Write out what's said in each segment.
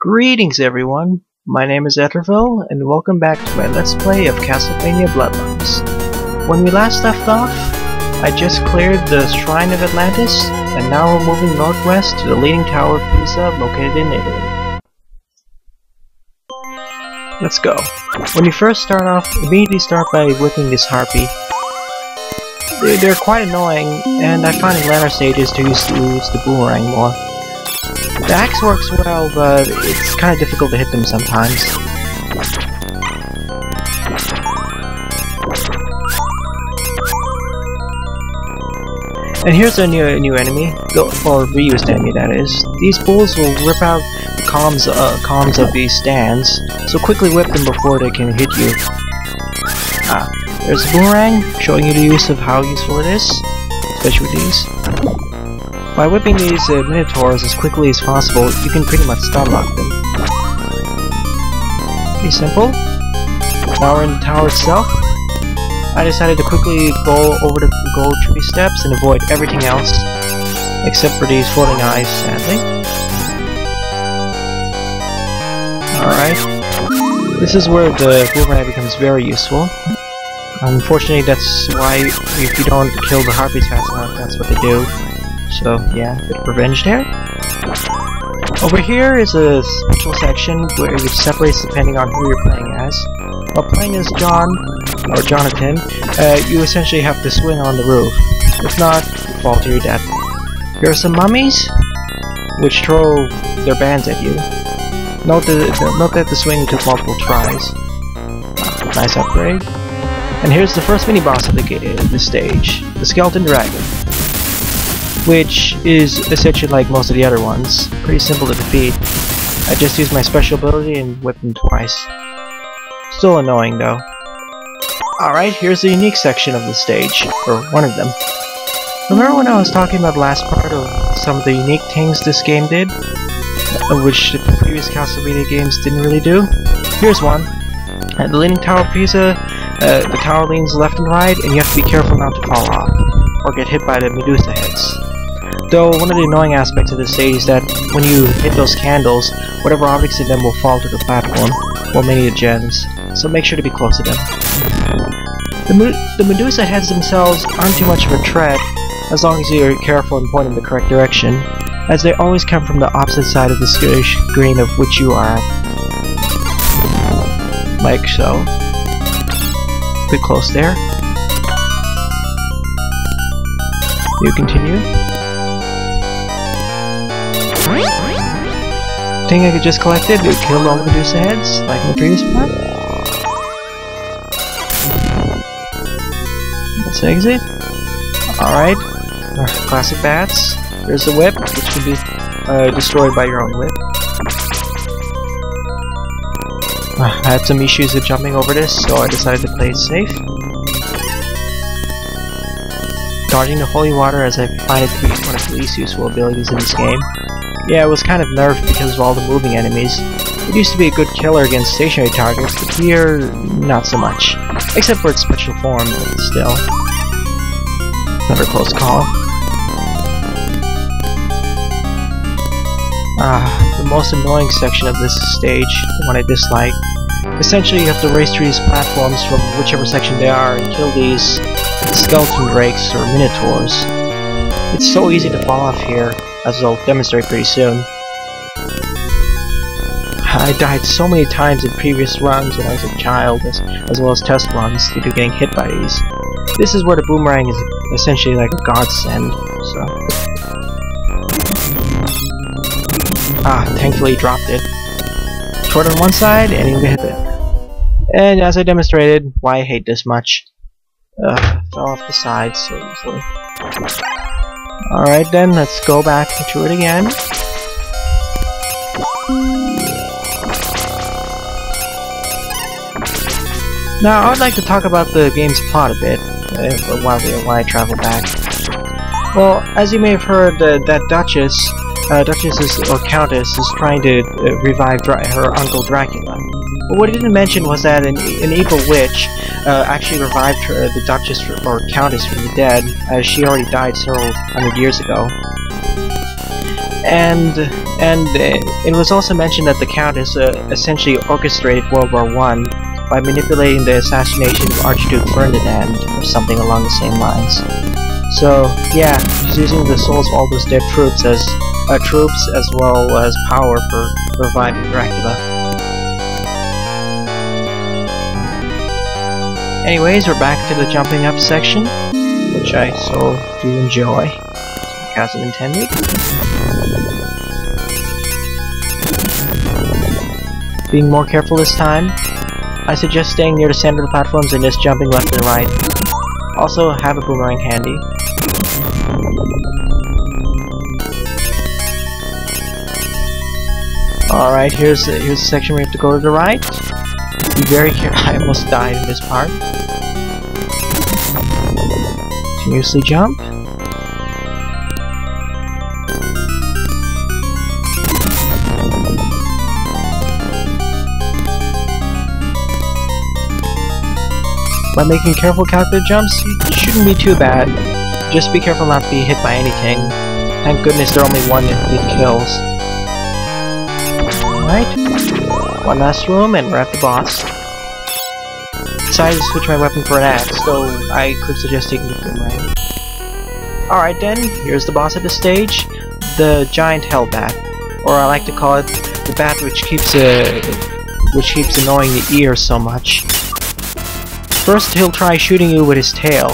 Greetings everyone, my name is Ethervil, and welcome back to my Let's Play of Castlevania Bloodlines. When we last left off, I just cleared the Shrine of Atlantis, and now we're moving northwest to the Leaning Tower of Pisa located in Italy. Let's go. When you first start off, immediately start by whipping this harpy. They're, quite annoying, and I find in later stages to use the boomerang more. The axe works well, but it's kind of difficult to hit them sometimes. And here's a new new enemy, or reused enemy that is. These bulls will rip out the columns, uh, columns of these stands, so quickly whip them before they can hit you. Ah, there's a boomerang, showing you the use of how useful it is, especially with these. By whipping these uh, Minotaurs as quickly as possible, you can pretty much stun lock them. Pretty simple. Now in the tower itself. I decided to quickly go over the gold tree steps and avoid everything else, except for these floating eyes, sadly. Alright. This is where the boomerang becomes very useful. Unfortunately, that's why if you don't kill the harpies fast enough, that's what they do. So yeah, bit of revenge there. Over here is a special section where it separates depending on who you're playing as. While playing as John, or Jonathan, uh, you essentially have to swing on the roof. If not, fall to your death. Here are some mummies, which throw their bands at you. Note that, note that the swing took multiple tries. Nice upgrade. And here's the first mini-boss of the, the stage, the Skeleton Dragon which is essentially like most of the other ones. Pretty simple to defeat. I just used my special ability and whipped him twice. Still annoying though. Alright, here's the unique section of the stage, or one of them. Remember when I was talking about the last part of some of the unique things this game did? Which the previous Castlevania games didn't really do? Here's one. At the Leaning Tower of Pisa, uh, the tower leans left and right, and you have to be careful not to fall off, or get hit by the Medusa heads. Though one of the annoying aspects of this stage is that when you hit those candles, whatever objects in them will fall to the platform, or many gems, so make sure to be close to them. The, the Medusa heads themselves aren't too much of a threat, as long as you're careful and point in the correct direction, as they always come from the opposite side of the screen of which you are at. Like so. Bit close there. You continue. Think I could just collected? It killed all the Medusa heads, like in the previous part? Let's exit. Alright. Classic bats. There's the whip, which can be uh, destroyed by your own whip. Uh, I had some issues with jumping over this, so I decided to play it safe. Guarding the holy water as I find it to be one of the least useful abilities in this game. Yeah, it was kind of nerfed because of all the moving enemies. It used to be a good killer against stationary targets, but here, not so much. Except for its special form, but still. Another close call. Ah, the most annoying section of this stage, the one I dislike. Essentially, you have to race through these platforms from whichever section they are and kill these skeleton drakes or minotaurs. It's so easy to fall off here, as I'll demonstrate pretty soon. I died so many times in previous runs when I was a child, as, as well as test runs, due to getting hit by these. This is where the boomerang is essentially like a godsend, so... Ah, thankfully dropped it. Short on one side, and you hit it. And as I demonstrated, why I hate this much. Ugh, fell off the side so easily. Alright then, let's go back to it again. Now, I would like to talk about the game's plot a bit, uh, while, while I travel back. Well, as you may have heard, uh, that Duchess, uh, Duchess or Countess, is trying to uh, revive Dra her uncle Dracula. But what he didn't mention was that an, an evil witch uh, actually revived her, the Duchess or Countess from the dead, as she already died several hundred years ago. And And uh, it was also mentioned that the Countess uh, essentially orchestrated World War One by manipulating the assassination of Archduke Ferdinand or something along the same lines. So yeah, she's using the souls of all those dead troops as uh, troops as well as power for reviving Dracula. Anyways, we're back to the jumping up section, which I so do enjoy, as intended. Being more careful this time, I suggest staying near the center of the platforms and just jumping left and right. Also, have a boomerang handy. Alright, here's the, here's the section we have to go to the right. Be very careful. I almost died in this part. Continuously jump. By making careful calculated jumps, it shouldn't be too bad. Just be careful not to be hit by anything. Thank goodness there are only one hit kills. Alright, one last room and we're at the boss. Decided to switch my weapon for an axe, though I could suggest taking the boomerang. Alright then, here's the boss of the stage, the giant hell bat, or I like to call it the bat which keeps uh, which keeps annoying the ear so much. First, he'll try shooting you with his tail.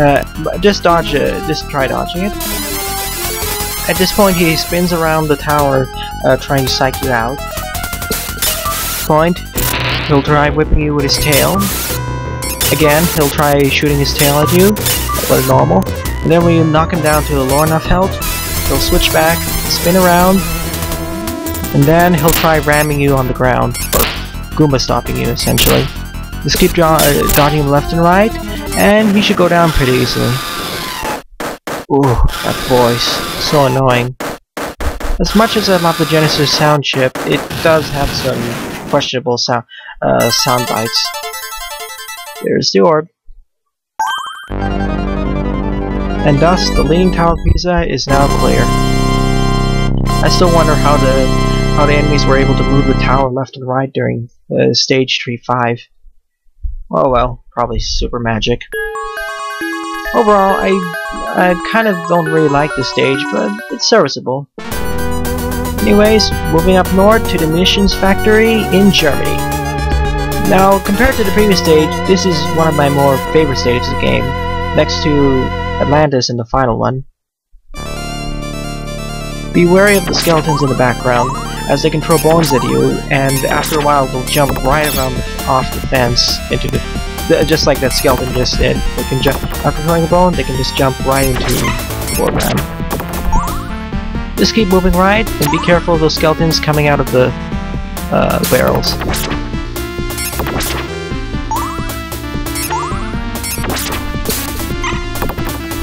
Uh, just dodge uh, just try dodging it. At this point, he spins around the tower, uh, trying to psych you out. Point, he'll try whipping you with his tail. Again, he'll try shooting his tail at you, like normal. And then when you knock him down to a low enough health, he'll switch back, spin around, and then he'll try ramming you on the ground, or Goomba stopping you, essentially. Just keep uh, dodging him left and right, and he should go down pretty easily. Ooh, that voice. So annoying. As much as I love the Genesis sound chip, it does have some questionable sound, uh, sound bites. There's the orb. And thus, the Leaning Tower of Pisa is now clear. I still wonder how the how the enemies were able to move the tower left and right during uh, stage 3-5. Oh well, probably super magic. Overall, I, I kind of don't really like this stage, but it's serviceable. Anyways, moving up north to the Munitions Factory in Germany. Now, compared to the previous stage, this is one of my more favorite stages of the game, next to Atlantis in the final one. Be wary of the skeletons in the background, as they can throw bones at you, and after a while they'll jump right around the, off the fence into the, the, just like that skeleton just did. They can jump after throwing a bone, they can just jump right into the foreground. Just keep moving right, and be careful of those skeletons coming out of the uh, barrels.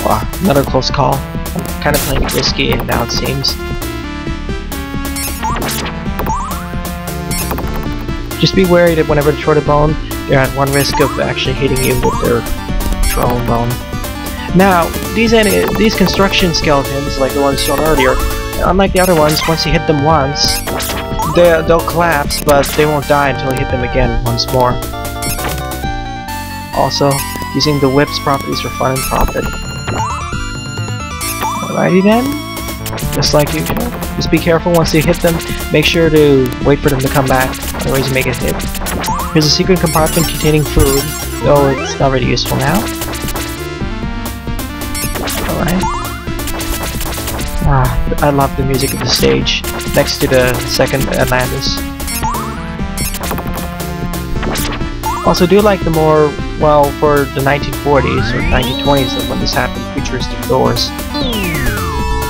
Wow, another close call. I'm kind of playing risky now it seems. Just be wary that whenever they throw the bone, they're at one risk of actually hitting you with their throwing bone. Now, these these construction skeletons, like the ones shown earlier, unlike the other ones, once you hit them once, they, they'll collapse, but they won't die until you hit them again once more. Also, using the whip's properties for fun and profit. Alrighty then, just like usual. Just be careful once you hit them, make sure to wait for them to come back, otherwise you may get hit. Here's a secret compartment containing food, though it's not really useful now. Alright. Ah, I love the music of the stage, next to the second Atlantis. Also do like the more, well, for the 1940s or 1920s of when this happened, futuristic doors.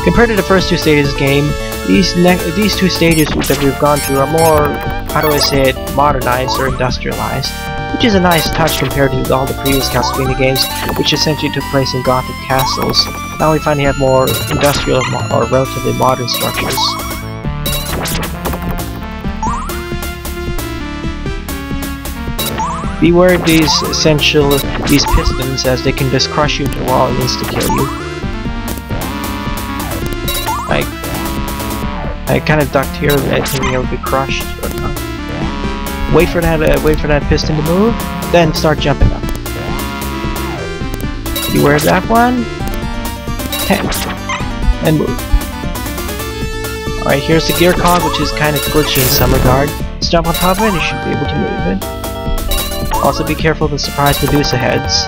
Compared to the first two stages of game, these these two stages that we've gone through are more, how do I say it, modernized or industrialized, which is a nice touch compared to all the previous Castlevania games, which essentially took place in Gothic castles. Now we finally have more industrial or relatively modern structures. Beware of these essential, these pistons as they can just crush you into the wall and insta-kill you. I I kind of ducked here, thinking it would be crushed, not. Wait for that, uh, wait for that piston to move, then start jumping up. Beware of that one. Ten. And move. Alright, here's the gear cog, which is kind of glitchy in some regard. Let's jump on top of it, and you should be able to move it. Also be careful of the surprise Medusa heads.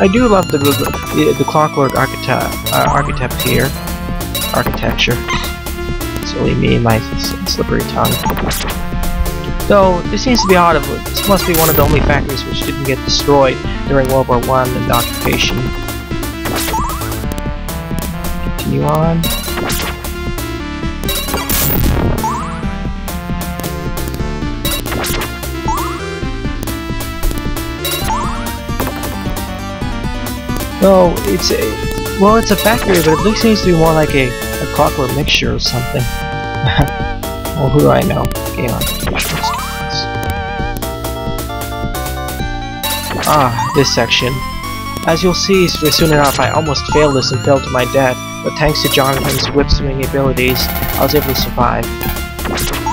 I do love the the, the clockwork uh, architect here architecture. Only me my slippery tongue. Though this seems to be odd. This must be one of the only factories which didn't get destroyed during World War One and occupation. Continue on. No, it's a well, it's a factory, but it looks seems to be more like a, a mixture or something. well, who do I know? Game on Ah, this section. As you'll see soon enough, I almost failed this and fell to my death, but thanks to Jonathan's whip-swinging abilities, I was able to survive.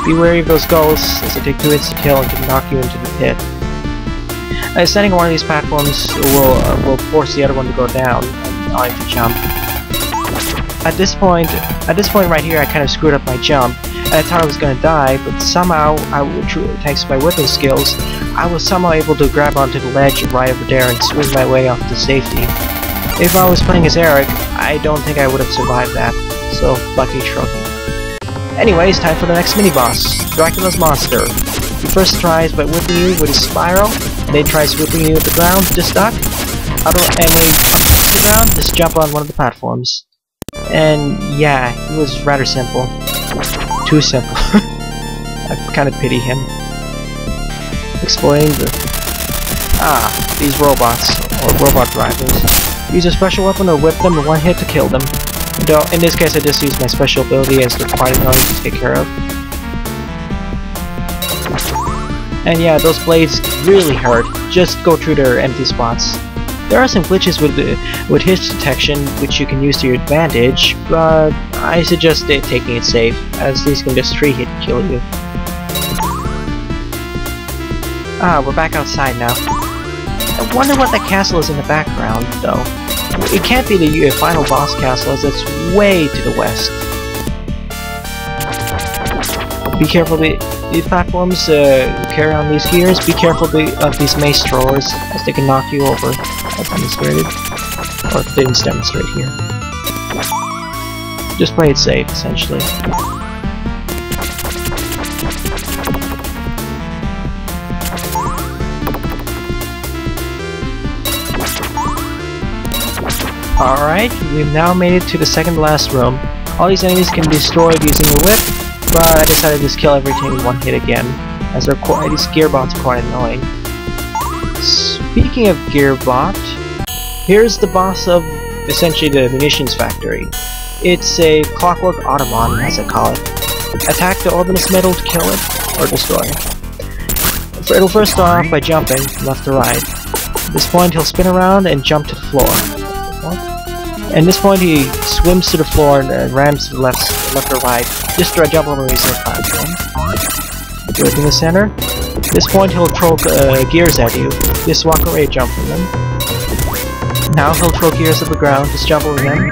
Be wary of those gulls, as they take two hits to kill and can knock you into the pit. Standing one of these platforms will uh, will force the other one to go down, and I have to jump. At this point, at this point right here, I kind of screwed up my jump, and I thought I was to die, but somehow, I, thanks to my whipping skills, I was somehow able to grab onto the ledge right over there and swing my way off to safety. If I was playing as Eric, I don't think I would have survived that, so lucky trucking. Anyways, time for the next mini-boss, Dracula's Monster. He first tries by whipping you with his spiral, then tries whipping you at the ground, just duck. And when he to the ground, just jump on one of the platforms. And yeah, it was rather simple. Too simple. I kind of pity him. Explain the... Ah, these robots, or robot drivers. Use a special weapon or whip them in one hit to kill them. Though, in this case I just use my special ability as they're quite annoying to take care of. And yeah, those blades really hurt. Just go through their empty spots. There are some glitches with with hit detection which you can use to your advantage, but I suggest taking it safe, as these can just 3 hit kill you. Ah, we're back outside now. I wonder what that castle is in the background, though. It can't be the uh, final boss castle, as it's way to the west. Be careful, the, the platforms uh, carry on these gears. Be careful of these mace throwers, as they can knock you over, as demonstrated. Or didn't demonstrate here. Just play it safe, essentially. Alright, we've now made it to the second last room. All these enemies can be destroyed using a whip, but I decided to just kill everything in one hit again, as quite, these gearbots quite annoying. Speaking of gearbot, here's the boss of essentially the munitions factory. It's a clockwork Autobot, as I call it. Attack the Orbinus metal to kill it, or destroy it. It'll first start off by jumping, left to right. At this point he'll spin around and jump to the floor. At this point, he swims to the floor and uh, rams to the left, left or right, just to jump over his platform. Go to the center. At this point, he'll throw uh, gears at you. Just walk away, jump from them. Now he'll throw gears at the ground, just jump over them.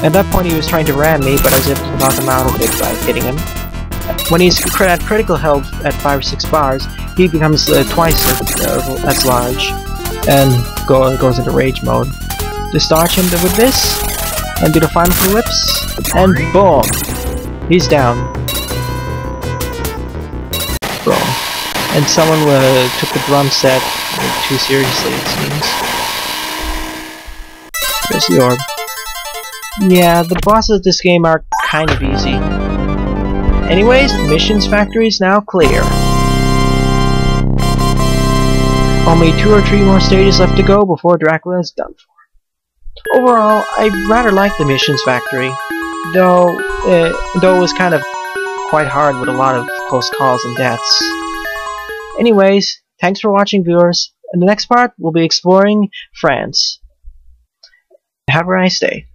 At that point, he was trying to ram me, but I was able to knock him out of it by hitting him. When he's at critical health at 5 or 6 bars, he becomes uh, twice uh, as large and go, goes into rage mode discharge him with this, and do the final whips, and boom! He's down. Boom. And someone uh, took the drum set too seriously, it seems. There's the orb. Yeah, the bosses of this game are kind of easy. Anyways, the munitions factory is now clear. Only two or three more stages left to go before Dracula is done for. Overall, I rather like the Munitions Factory, though, uh, though it was kind of quite hard with a lot of close calls and deaths. Anyways, thanks for watching viewers. In the next part, we'll be exploring France. Have a nice day.